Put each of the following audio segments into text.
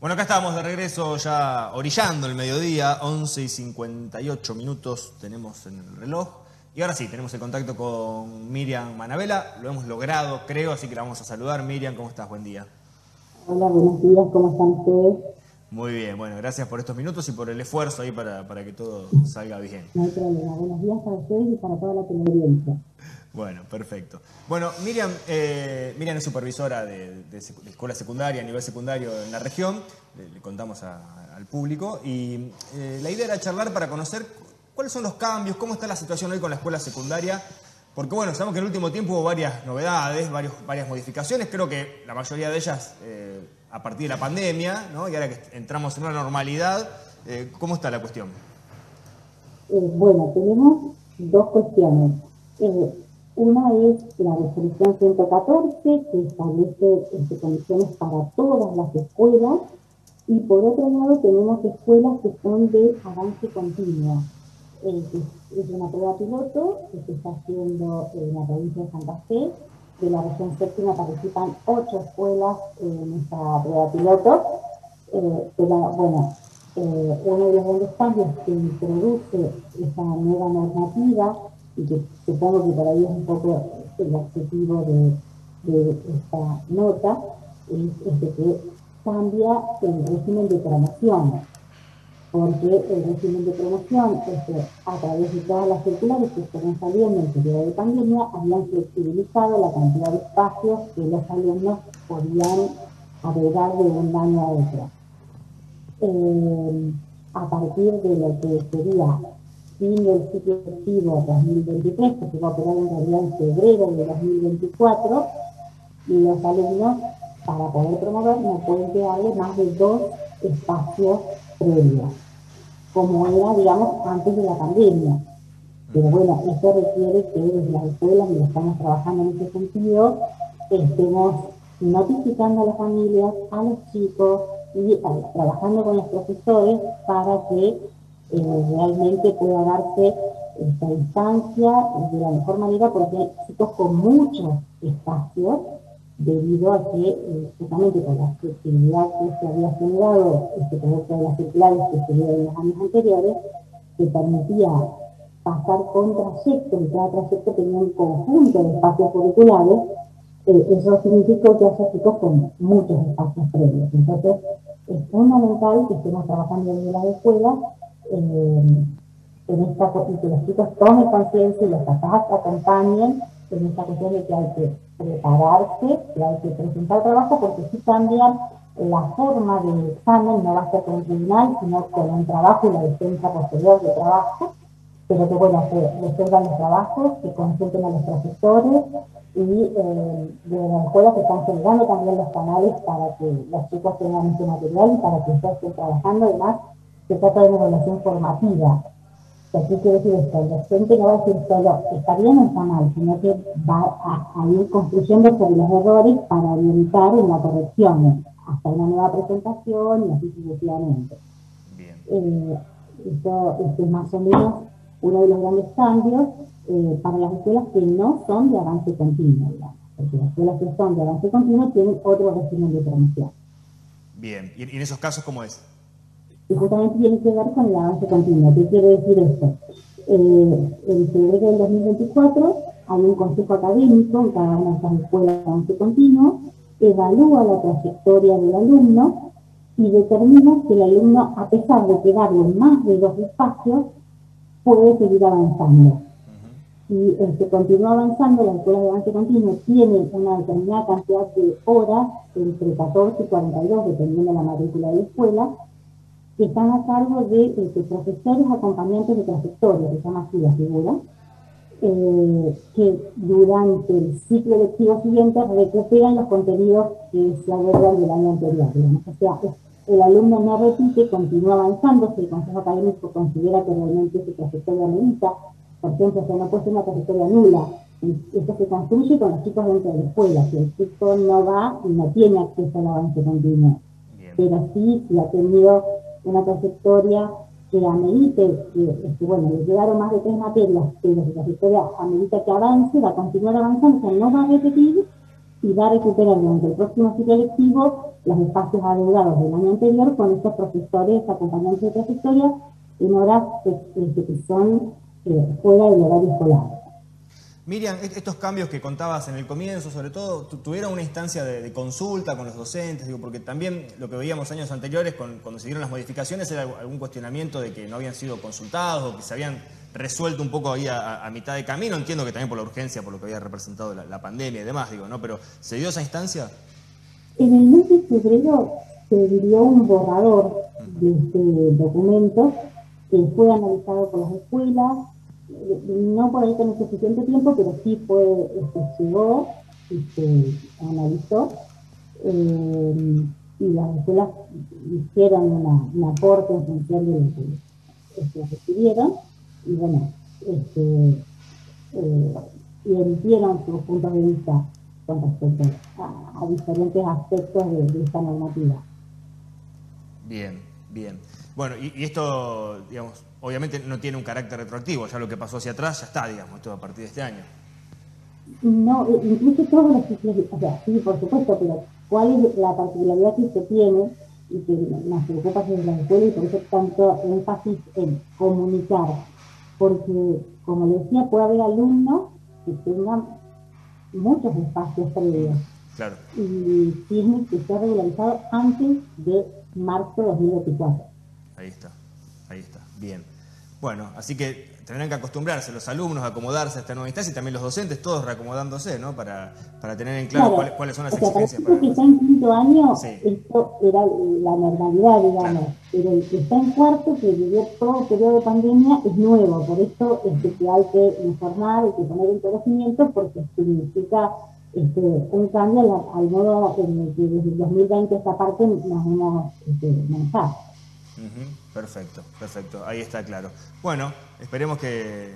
Bueno, acá estamos de regreso ya orillando el mediodía, 11 y 58 minutos tenemos en el reloj. Y ahora sí, tenemos el contacto con Miriam Manabela, lo hemos logrado, creo, así que la vamos a saludar. Miriam, ¿cómo estás? Buen día. Hola, buenos días, ¿cómo están ustedes? Muy bien, bueno, gracias por estos minutos y por el esfuerzo ahí para, para que todo salga bien. No hay problema, buenos días para ustedes y para toda la teleaudiencia. Bueno, perfecto. Bueno, Miriam, eh, Miriam es supervisora de, escuela secundaria, a nivel secundario en la región, le, contamos al público, y eh, la idea era charlar para conocer cuáles son los cambios, cómo está la situación hoy con la escuela secundaria, porque bueno, sabemos que en el último tiempo hubo varias novedades, varias modificaciones, creo que la mayoría de ellas eh, a partir de la pandemia, ¿no? y ahora que entramos en una normalidad, ¿cómo está la cuestión? bueno, tenemos dos cuestiones. Una es la resolución 114, que establece este, condiciones para todas las escuelas, y por otro lado tenemos escuelas que son de avance continuo. Es una prueba piloto que se está haciendo en la provincia de Santa Fe. De la región séptima participan ocho escuelas en esta prueba piloto. Eh, bueno, eh, uno de los grandes cambios que introduce esta nueva normativa y que supongo que por ahí es un poco el objetivo de, esta nota, es, que cambia el régimen de promoción, porque el régimen de promoción, este, a través de todas las circulares que fueron saliendo en periodo de pandemia, habían flexibilizado la cantidad de espacios que los alumnos podían agregar de un año a otro. Eh, a partir de lo que sería fin del ciclo lectivo 2023, que se va a operar en realidad en febrero de 2024, y los alumnos, para poder promover, no pueden quedarle más de dos espacios previos, como era, digamos, antes de la pandemia. Pero bueno, esto requiere que desde las escuelas, y estamos trabajando en ese sentido, estemos notificando a las familias, a los chicos y trabajando con los profesores para que realmente pueda darse esta instancia de la mejor manera porque hay chicos con muchos espacios debido a que eh, justamente por la flexibilidad que se había generado este producto de las circulares que se dio en los años anteriores, que permitía pasar con trayecto, y cada trayecto tenía un conjunto de espacios curriculares, eh, eso significó que haya chicos con muchos espacios previos. Entonces, es fundamental que estemos trabajando en las escuelas eh, en esta cuestión, que los chicos tomen conciencia y los papás acompañen en esta cuestión de que hay que prepararse, que hay que presentar trabajo, porque si cambian la forma del examen, no va a ser con el tribunal, sino con un trabajo y la defensa posterior de trabajo, pero que bueno, que resuelvan los trabajos, que consulten a los profesores y eh, de las escuelas que están generando también los canales para que los chicos tengan ese material y para que ustedes estén trabajando además se trata de una evaluación formativa. ¿Qué quiere decir esto? El docente no va a decir solo está bien o está mal, sino que va a, ir construyendo sobre los errores para orientar en la corrección, hasta una nueva presentación y así sucesivamente. Eh, esto, es más o menos uno de los grandes cambios eh, para las escuelas que no son de avance continuo, digamos, porque las escuelas que son de avance continuo tienen otro régimen de promoción. Bien, ¿y en esos casos cómo es? Y justamente tiene que ver con el avance continuo. ¿Qué quiere decir esto? Eh, en febrero del 2024 hay un consejo académico en cada una de estas escuelas de avance continuo, evalúa la trayectoria del alumno y determina si el alumno, a pesar de quedarle más de dos espacios, puede seguir avanzando. Si este, continúa avanzando, la escuela de avance continuo tiene una determinada cantidad de horas, entre 14 y 42, dependiendo de la matrícula de la escuela, que están a cargo de, profesores acompañantes de trayectoria, que se llama así la figura, eh, que durante el ciclo lectivo siguiente recuperan los contenidos que se abordan del año anterior. O sea, el alumno no repite, continúa avanzando, si el consejo académico considera que realmente su trayectoria medita, por ejemplo, se no puede una trayectoria nula, esto se construye con los chicos dentro de la escuela, si el chico no va y no tiene acceso al avance continuo. Pero sí, si ha tenido una trayectoria que amerite, que, que, bueno, le llegaron más de tres materias, pero la trayectoria amerita que avance, va a continuar avanzando, o sea, no va a repetir, y va a recuperar durante el próximo ciclo lectivo los espacios adeudados del año anterior con estos profesores acompañantes de trayectoria en horas que, son eh, fuera del horario escolar. Miriam, estos cambios que contabas en el comienzo, sobre todo, ¿tuvieron una instancia de, consulta con los docentes? Digo, porque también lo que veíamos años anteriores, cuando se dieron las modificaciones, era algún cuestionamiento de que no habían sido consultados o que se habían resuelto un poco ahí a, mitad de camino. Entiendo que también por la urgencia, por lo que había representado la, pandemia y demás, digo, ¿no? Pero ¿se dio esa instancia? En el mes de febrero se dio un borrador de este documento que fue analizado por las escuelas, no por ahí con suficiente tiempo, pero sí fue, este, llegó y se analizó. Eh, y las escuelas hicieron un aporte en función de lo que recibieron y bueno, este, eh, emitieron sus puntos de vista con respecto a, diferentes aspectos de, esta normativa. Bien, bien. Bueno, y, esto, digamos, obviamente no tiene un carácter retroactivo, ya lo que pasó hacia atrás ya está, digamos, todo a partir de este año. No, incluso todos los ciclos, o sea, sí, por supuesto, pero ¿cuál es la particularidad que se tiene y que nos preocupa desde la escuela y por eso tanto énfasis en comunicar porque, como le decía, puede haber alumnos que tengan muchos espacios previos. Claro. Y tiene que ser regularizado antes de marzo de 2024. Ahí está, ahí está, bien. Bueno, así que tendrán que acostumbrarse los alumnos a acomodarse a esta nueva instancia y también los docentes, todos reacomodándose, ¿no? Para, para tener en claro, cuáles, son las exigencias. Para que está en quinto año, esto era la normalidad, digamos. Pero el que está en cuarto, que vivió todo el periodo de pandemia, es nuevo. Por eso es que hay que informar, hay que poner en conocimiento, porque significa este, un cambio al, modo en el que desde el 2020 esta parte nos hemos este, manejado. Perfecto, perfecto, ahí está claro. Bueno, esperemos que,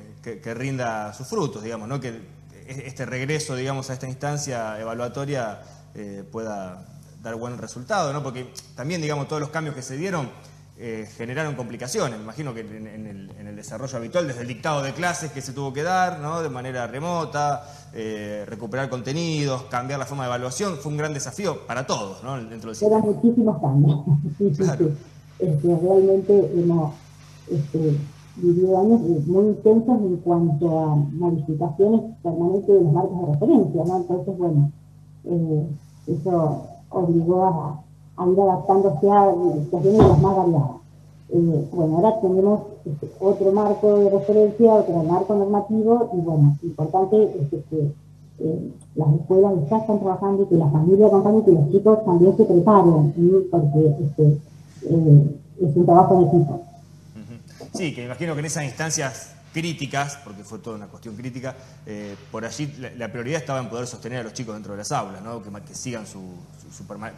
rinda sus frutos, digamos, ¿no? que este regreso, digamos, a esta instancia evaluatoria eh, pueda dar buen resultado, ¿no? porque también, digamos, todos los cambios que se dieron eh, generaron complicaciones. Me imagino que en, el, desarrollo habitual, desde el dictado de clases que se tuvo que dar ¿no? de manera remota, eh, recuperar contenidos, cambiar la forma de evaluación, fue un gran desafío para todos ¿no? dentro del Eran muchísimos cambios. Este, realmente hemos este, vivido años muy intensos en cuanto a modificaciones permanentes de los marcos de referencia, ¿no? Entonces, bueno, eh, eso obligó a, ir adaptándose a situaciones más variadas. Eh, bueno, ahora tenemos este, otro marco de referencia, otro marco normativo, y bueno, importante es que eh, las escuelas ya están trabajando y que la familia acompañe y que los chicos también se preparen, porque este, eh, es un trabajo en equipo. Sí, que imagino que en esas instancias críticas, porque fue toda una cuestión crítica, eh, por allí la, prioridad estaba en poder sostener a los chicos dentro de las aulas, ¿no? que, que sigan su,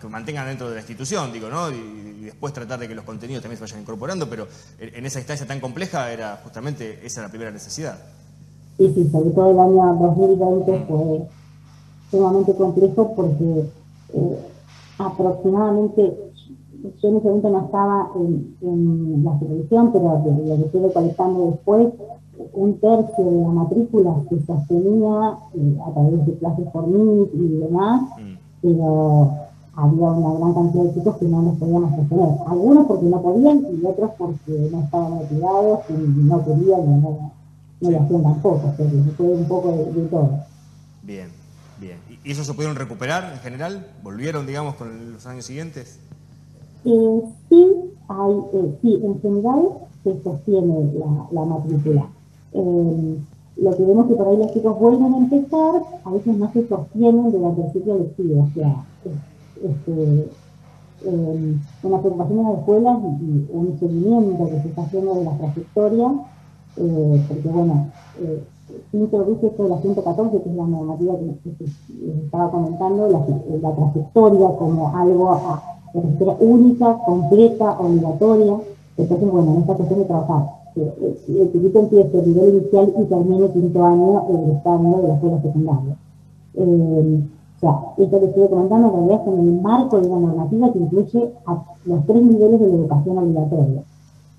que mantengan dentro de la institución, digo, ¿no? Y, después tratar de que los contenidos también se vayan incorporando, pero en, esa instancia tan compleja era justamente esa la primera necesidad. Sí, sí, sobre todo el año 2020 fue sumamente complejo porque eh, aproximadamente yo en ese momento no estaba en, la televisión, pero lo que estuve colectando después, un tercio de la matrícula se sostenía eh, a través de clases por mí y demás, mm. pero había una gran cantidad de chicos que no nos podíamos sostener. Algunos porque no podían y otros porque no estaban motivados y no querían y no, no hacían tampoco, pero fue un poco de, todo. Bien, bien. ¿Y eso se pudieron recuperar en general? ¿Volvieron, digamos, con los años siguientes? Eh, sí, hay, eh, sí, en general se sostiene la, matrícula. Eh, lo que vemos que por ahí los chicos vuelven a empezar, a veces no se sostienen durante el ciclo lectivo. O sea, este, una preocupación de las escuelas y, un seguimiento que se está haciendo de la trayectoria, porque bueno, eh, introduce esto de la 114, que es la normativa que, les estaba comentando, la, la trayectoria como algo a única, completa, obligatoria. Entonces, bueno, en esta cuestión de trabajar. El chiquito empieza el nivel inicial y termina el quinto año egresando de la escuela secundaria. Eh, o sea, esto que estoy comentando en realidad es en el marco de una normativa que incluye a los tres niveles de la educación obligatoria.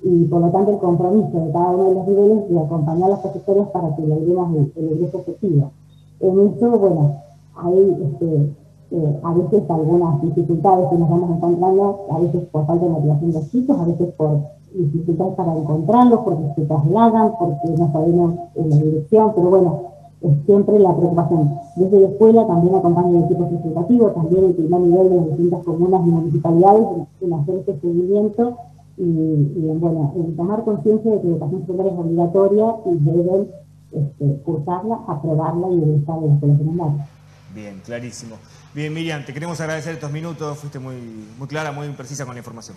Y por lo tanto el compromiso de cada uno de los niveles de acompañar a las trayectorias para que logremos el, el efectivo. En eso, bueno, hay este, eh, a veces algunas dificultades que nos vamos encontrando, a veces por falta de motivación de los chicos, a veces por dificultades para encontrarlos, porque se trasladan, porque no sabemos en la dirección, pero bueno, es siempre la preocupación. Desde la escuela también acompaña el equipo educativo, también el primer nivel de las distintas comunas y municipalidades en, hacer este seguimiento y, y, bueno, en tomar conciencia de que la educación secundaria es obligatoria y deben este, cursarla, aprobarla y egresar de la escuela secundaria. Bien, clarísimo. Bien, Miriam, te queremos agradecer estos minutos, fuiste muy, muy clara, muy precisa con la información.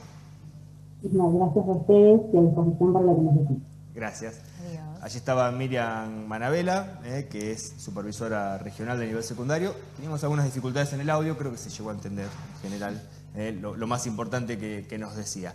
gracias a ustedes y a disposición para lo que necesiten. Gracias. Allí estaba Miriam Manabela, eh, que es supervisora regional de nivel secundario. Teníamos algunas dificultades en el audio, creo que se llegó a entender en general eh, lo, más importante que nos decía.